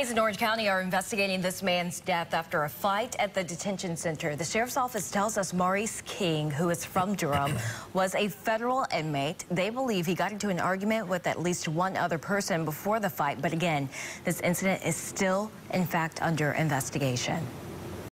Police in Orange County are investigating this man's death after a fight at the detention center. The sheriff's office tells us Maurice King, who is from Durham, was a federal inmate. They believe he got into an argument with at least one other person before the fight. But again, this incident is still, in fact, under investigation.